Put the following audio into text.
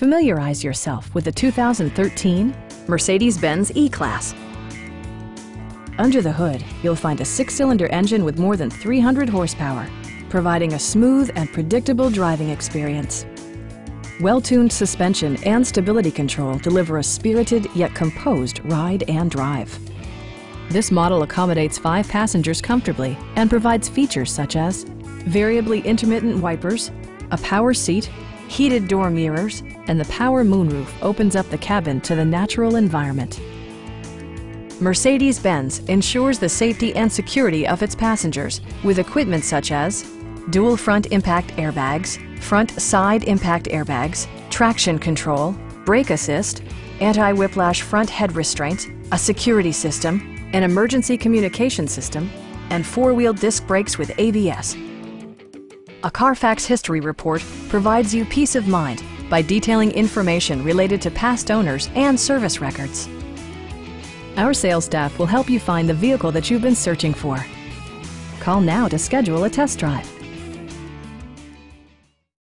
Familiarize yourself with the 2013 Mercedes-Benz E-Class. Under the hood, you'll find a six-cylinder engine with more than 300 horsepower, providing a smooth and predictable driving experience. Well-tuned suspension and stability control deliver a spirited yet composed ride and drive. This model accommodates five passengers comfortably and provides features such as variably intermittent wipers, a power seat, heated door mirrors, and the power moonroof opens up the cabin to the natural environment. Mercedes-Benz ensures the safety and security of its passengers with equipment such as dual front impact airbags, front side impact airbags, traction control, brake assist, anti-whiplash front head restraint, a security system, an emergency communication system, and four-wheel disc brakes with ABS. A Carfax history report provides you peace of mind by detailing information related to past owners and service records. Our sales staff will help you find the vehicle that you've been searching for. Call now to schedule a test drive.